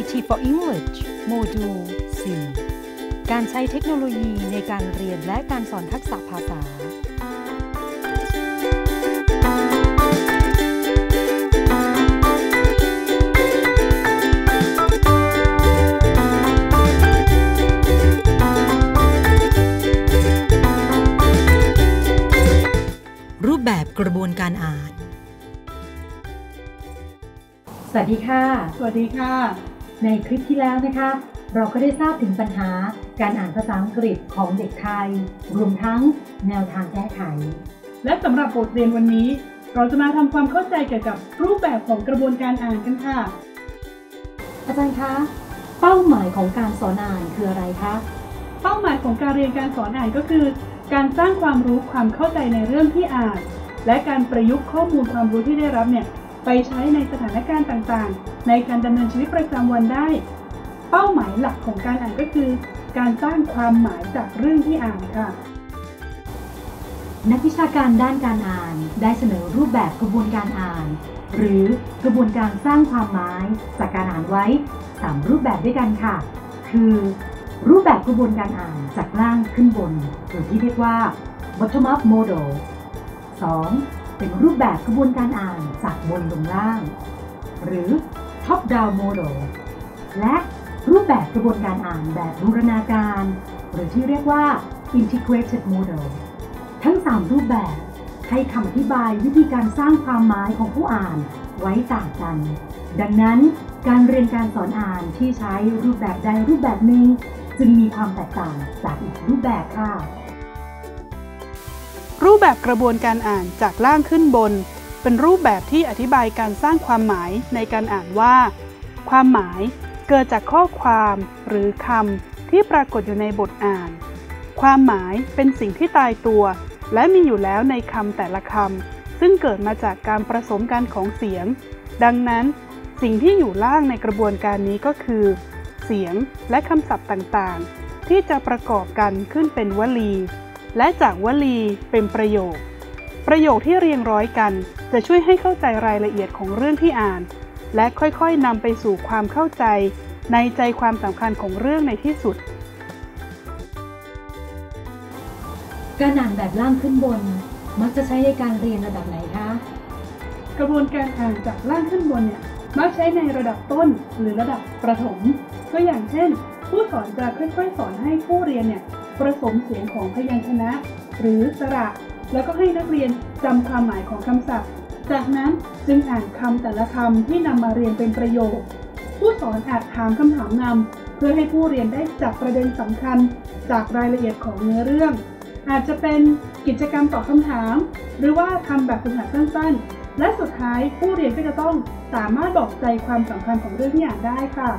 Language โมดูล 4 การใช้เทคโนโลยีในการเรียนและการสอนทักษะภาษา รูปแบบกระบวนการอ่าน สวัสดีค่ะ สวัสดีค่ะ ในคลิปที่แล้วนะคะ เราก็ได้ทราบถึงปัญหาการอ่านภาษาอังกฤษของเด็กไทย รวมทั้งแนวทางแก้ไข และสำหรับบทเรียนวันนี้ เราจะมาทำความเข้าใจเกี่ยวกับรูปแบบของกระบวนการอ่านกันค่ะ อาจารย์คะ เป้าหมายของการสอนอ่านคืออะไรคะ เป้าหมายของการเรียนการสอนอ่านก็คือ การสร้างความรู้ความเข้าใจในเรื่องที่อ่าน และการประยุกต์ข้อมูลความรู้ที่ได้รับเนี่ย ไปใช้ในสถานการณ์ต่างๆ ในการดำเนินชีวิตประจำวันได้ เป้าหมายหลักของการอ่านก็คือ การสร้างความหมายจากเรื่องที่อ่านค่ะ นักวิชาการด้านการอ่านได้เสนอรูปแบบกระบวนการอ่าน หรือกระบวนการสร้างความหมายจากการอ่านไว้ 3 รูปแบบด้วยกันค่ะ คือ รูปแบบกระบวนการอ่านจากล่างขึ้นบน หรือที่เรียกว่า bottom up model 2. เป็นรูปแบบกระบวนการอ่านจากบนลงล่าง หรือ top down model และรูปแบบกระบวนการอ่านแบบบูรณาการ หรือที่เรียกว่า integrated model ทั้ง 3 รูปแบบให้คำอธิบายวิธีการสร้างความหมายของผู้อ่านไว้ต่างกัน ดังนั้นการเรียนการสอนอ่านที่ใช้รูปแบบใดรูปแบบหนึ่งจึงมีความแตกต่างจากอีกรูปแบบค่ะ รูปแบบกระบวนการอ่านจากล่างขึ้นบน เป็นรูปแบบที่อธิบายการสร้างความหมายในการอ่านว่า ความหมายเกิดจากข้อความหรือคำที่ปรากฏอยู่ในบทอ่าน ความหมายเป็นสิ่งที่ตายตัว และมีอยู่แล้วในคำแต่ละคำซึ่งเกิดมาจากการผสมกันของเสียง ดังนั้น สิ่งที่อยู่ล่างในกระบวนการนี้ก็คือ เสียงและคำศัพท์ต่างๆ ที่จะประกอบกันขึ้นเป็นวลี และจากวลีเป็นประโยค ประโยคที่เรียงร้อยกัน จะช่วยให้เข้าใจรายละเอียดของเรื่องที่อ่าน และค่อยๆนำไปสู่ความเข้าใจ ในใจความสำคัญของเรื่องในที่สุด การอ่านแบบล่างขึ้นบน มักจะใช้ในการเรียนระดับไหนคะ กระบวนการอ่านจากล่างขึ้นบนเนี่ยมักใช้ในระดับต้นหรือระดับประถม ก็อย่างเช่น ผู้สอนจะค่อยๆ สอนให้ผู้เรียนเนี่ย ประสมเสียงของพยัญชนะ หรือสระ แล้วก็ให้นักเรียนจำความหมายของคำศัพท์ จากนั้นจึงอ่านคำแต่ละคำที่นำมาเรียนเป็นประโยค ผู้สอนอาจถามคำถามนำเพื่อให้ผู้เรียนได้จับประเด็นสำคัญ จากรายละเอียดของเนื้อเรื่อง อาจจะเป็นกิจกรรมตอบคำถาม หรือว่าทำแบบฝึกหัดสั้นๆ และสุดท้ายผู้เรียนก็จะต้องสามารถบอกใจความสำคัญของเรื่องที่อ่านได้ค่ะ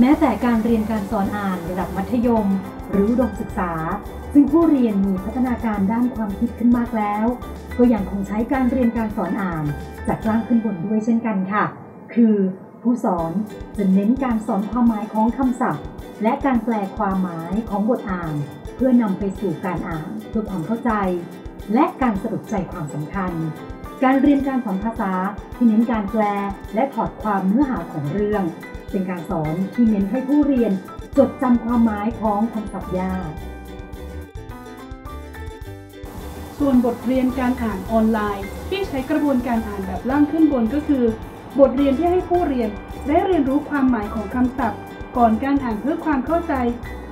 แม้แต่การเรียนการสอนอ่านระดับมัธยม หรืออุดมศึกษา ซึ่งผู้เรียนมีพัฒนาการด้านความคิดขึ้นมากแล้ว ก็ยังคงใช้การเรียนการสอนอ่านจากล่างขึ้นบนด้วยเช่นกันค่ะ คือ ผู้สอนจะเน้นการสอนความหมายของคำศัพท์ และการแปลความหมายของบทอ่าน เพื่อนำไปสู่การอ่านเพื่อความเข้าใจ และการสรุปใจความสำคัญการเรียนการสอนภาษาที่เน้นการแปลและถอดความเนื้อหาของเรื่อง เป็นการสอนที่เน้นให้ผู้เรียนจดจำความหมายของคำศัพท์ยาก ส่วนบทเรียนการอ่านออนไลน์ ที่ใช้กระบวนการอ่านแบบล่างขึ้นบนก็คือ บทเรียนที่ให้ผู้เรียนได้เรียนรู้ความหมายของคำศัพท์ ก่อนการอ่านเพื่อความเข้าใจ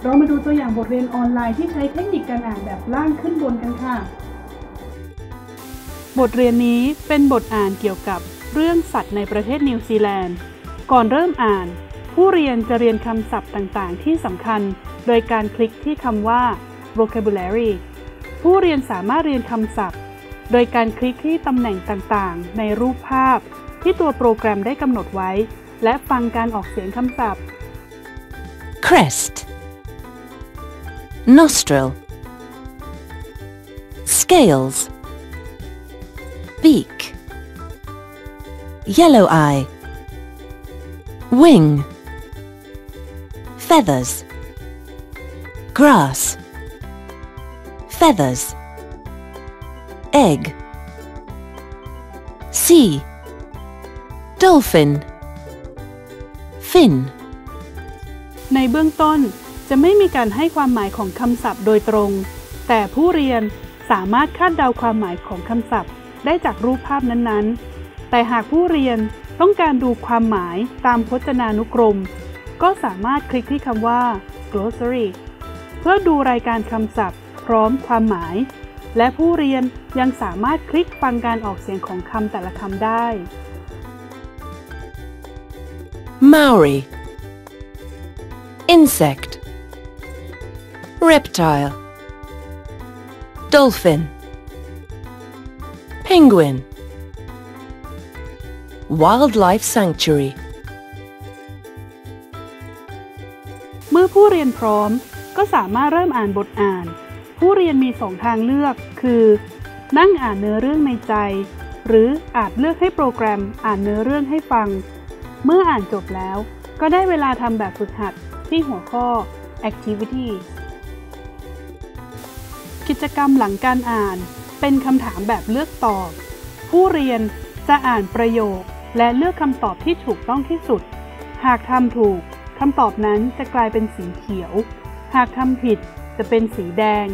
เรามาดูตัวอย่างบทเรียนออนไลน์ที่ใช้เทคนิคการอ่านแบบล่างขึ้นบนกันค่ะ บทเรียนนี้เป็นบทอ่านเกี่ยวกับเรื่องสัตว์ในประเทศนิวซีแลนด์ ก่อนเริ่มอ่าน ผู้เรียนจะเรียนคำศัพท์ต่างๆ ที่สำคัญ โดยการคลิกที่คำว่า vocabulary ผู้เรียนสามารถเรียนคำศัพท์ โดยการคลิกที่ตำแหน่งต่างๆ ในรูปภาพ ที่ตัวโปรแกรมได้กำหนดไว้ และฟังการออกเสียงคำศัพท์ crest nostril scales beak yellow eye wing feathers grass feathers egg sea dolphin fin, ในเบื้องต้นจะไม่มีการให้ความหมายของคำศัพท์โดยตรง แต่ผู้เรียนสามารถคาดเดาความหมายของคำศัพท์ได้จากรูปภาพนั้นๆ แต่หากผู้เรียน ต้องการดูความหมายตามพจนานุกรม ก็สามารถคลิกที่คำว่า glossary เพื่อดูรายการคำศัพท์ พร้อมความหมาย และผู้เรียนยังสามารถคลิกฟังการออกเสียงของคำแต่ละคำได้ Maori, insect, reptile, dolphin, penguin, wildlife sanctuary, เมื่อผู้เรียนพร้อมก็สามารถเริ่มอ่านบทอ่าน ผู้เรียนมีสองทางเลือก คือ นั่งอ่านเนื้อเรื่องในใจ หรืออาจเลือกให้โปรแกรมอ่านเนื้อเรื่องให้ฟัง เมื่ออ่านจบแล้ว ก็ได้เวลาทำแบบฝึกหัดที่หัวข้อ activity กิจกรรมหลังการอ่าน เป็นคำถามแบบเลือกตอบ ผู้เรียนจะอ่านประโยค และเลือกคำตอบที่ถูกต้องที่สุด หากทำถูกคำตอบนั้นจะกลายเป็นสีเขียว หากทำผิดจะเป็นสีแดง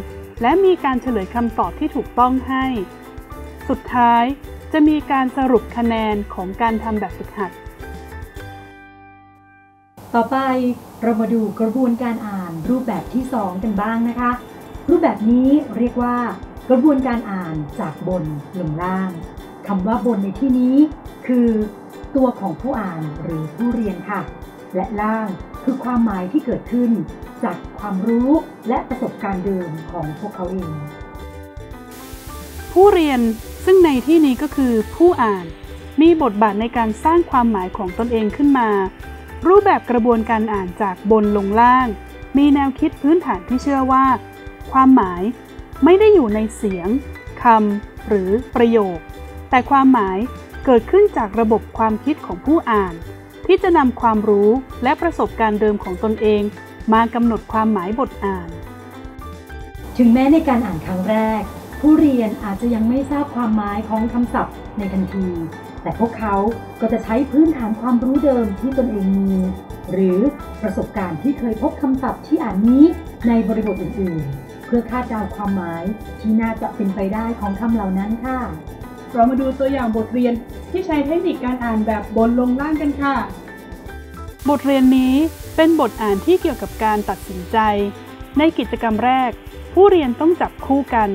และมีการเฉลยคำตอบที่ถูกต้องให้ สุดท้ายจะมีการสรุปคะแนนของการทำแบบฝึกหัด ต่อไปเรามาดูกระบวนการอ่านรูปแบบที่ 2 กันบ้างนะคะ รูปแบบนี้เรียกว่ากระบวนการอ่านจากบนลงล่างคำว่าบนในที่นี้ คือ ตัวของผู้อ่านหรือผู้เรียนค่ะ และล่างคือความหมายที่เกิดขึ้น จากความรู้และประสบการณ์เดิมของพวกเขาเอง ผู้เรียนซึ่งในที่นี้ก็คือผู้อ่านมีบทบาทในการสร้างความหมายของตนเองขึ้นมา รูปแบบกระบวนการอ่านจากบนลงล่าง มีแนวคิดพื้นฐานที่เชื่อว่า ความหมายไม่ได้อยู่ในเสียงคำหรือประโยค แต่ความหมาย เกิดขึ้นจากระบบความคิดของผู้อ่าน ที่จะนำความรู้และประสบการณ์เดิมของตนเอง มากำหนดความหมายบทอ่าน ถึงแม้ในการอ่านครั้งแรก ผู้เรียนอาจจะยังไม่ทราบความหมายของคำศัพท์ในทันที แต่พวกเขาก็จะใช้พื้นฐานความรู้เดิมที่ตนเองมี หรือประสบการณ์ที่เคยพบคำศัพท์ที่อ่านนี้ในบริบทอื่นๆ เพื่อคาดเดาความหมายที่น่าจะเป็นไปได้ของคำเหล่านั้นค่ะ เรามาดูตัวอย่างบทเรียนที่ใช้เทคนิคการอ่านแบบบนลงล่างกันค่ะ บทเรียนนี้เป็นบทอ่านที่เกี่ยวกับการตัดสินใจ ในกิจกรรมแรก ผู้เรียนต้องจับคู่กัน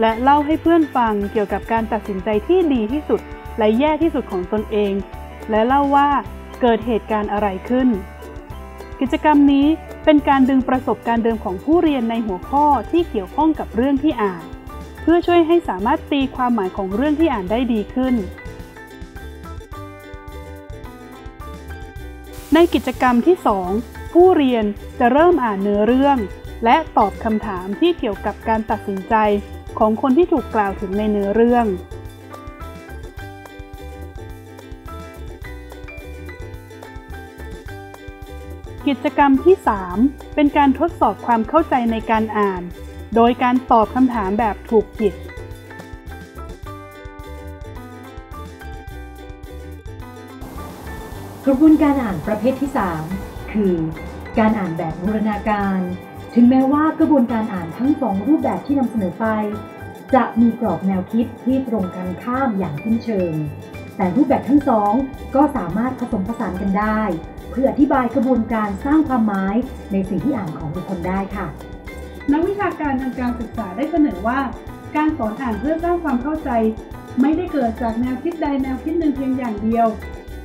และเล่าให้เพื่อนฟังเกี่ยวกับการตัดสินใจที่ดีที่สุด และแย่ที่สุดของตนเอง และเล่าว่าเกิดเหตุการณ์อะไรขึ้น กิจกรรมนี้เป็นการดึงประสบการณ์เดิมของผู้เรียนในหัวข้อที่เกี่ยวข้องกับเรื่องที่อ่าน พื่อช่วยให้สามารถตีความหมายของเรื่องที่อ่านได้ดีขึ้น ในกิจกรรมที่ 2 ผู้เรียนจะเริ่มอ่านเนื้อเรื่อง และตอบคำถามที่เกี่ยวกับการตัดสินใจของคนที่ถูกกล่าวถึงในเนื้อเรื่องกิจกรรมที่ 3 เป็นการทดสอบความเข้าใจในการอ่าน โดยการตอบคำถามแบบถูกผิด กระบวนการอ่านประเภทที่ 3 คือ การอ่านแบบบูรณาการ ถึงแม้ว่ากระบวนการอ่านทั้งสองรูปแบบที่นำเสนอไป จะมีกรอบแนวคิดที่ตรงกันข้ามอย่างสิ้นเชิง แต่รูปแบบทั้งสองก็สามารถผสมผสานกันได้ เพื่ออธิบายกระบวนการสร้างความหมายในสิ่งที่อ่านของบุคคลได้ค่ะ นักวิชาการทางการศึกษาได้เสนอว่า การสอนอ่านเพื่อสร้างความเข้าใจ ไม่ได้เกิดจากแนวคิดใดแนวคิดหนึ่งเพียงอย่างเดียว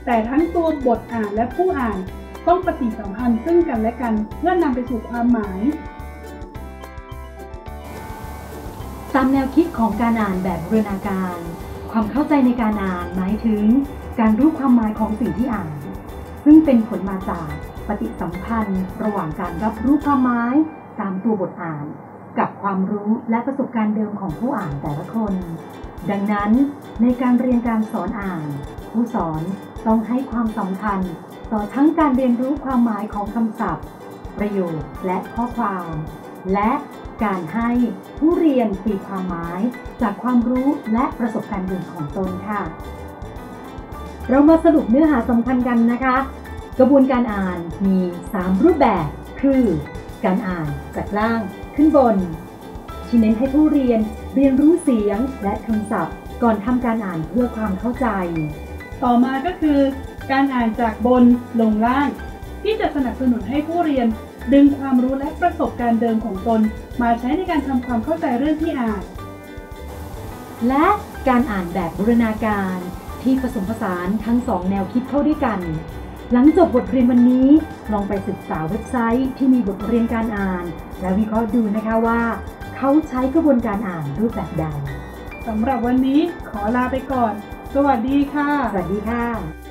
แต่ทั้งตัวบทอ่านและผู้อ่านต้องปฏิสัมพันธ์ซึ่งกันและกันเพื่อนำไปสู่ความหมาย ตามแนวคิดของการอ่านแบบบูรณาการ ความเข้าใจในการอ่านหมายถึง การรู้ความหมายของสิ่งที่อ่าน ซึ่งเป็นผลมาจากปฏิสัมพันธ์ ระหว่างการรับรู้ความหมายตามตัวบทอ่าน กับความรู้และประสบการณ์เดิมของผู้อ่านแต่ละคน ดังนั้นในการเรียนการสอนอ่าน ผู้สอนต้องให้ความสำคัญต่อทั้งการเรียนรู้ความหมายของคำศัพท์ ประโยคและข้อความ และการให้ผู้เรียนตีความหมายจากความรู้และประสบการณ์เดิมของตนค่ะ เรามาสรุปเนื้อหาสำคัญกันนะคะ กระบวนการอ่านมี 3 รูปแบบ คือ การอ่านจากล่างขึ้นบน ที่เน้นให้ผู้เรียนเรียนรู้เสียงและคำศัพท์ ก่อนทำการอ่านเพื่อความเข้าใจ ต่อมาก็คือ การอ่านจากบนลงล่าง ที่จะสนับสนุนให้ผู้เรียนดึงความรู้และประสบการณ์เดิมของตน มาใช้ในการทำความเข้าใจเรื่องที่อ่าน และการอ่านแบบบูรณาการ ที่ผสมผสานทั้งสองแนวคิดเข้าด้วยกัน หลังจบบทเรียนวันนี้ลองไปศึกษาเว็บไซต์ที่มีบทเรียนการอ่าน และวิเคราะห์ดูนะคะว่า เขาใช้กระบวนการอ่านรูปแบบใดสำหรับวันนี้ขอลาไปก่อน สวัสดีค่ะ สวัสดีค่ะ